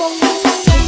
Little superstar.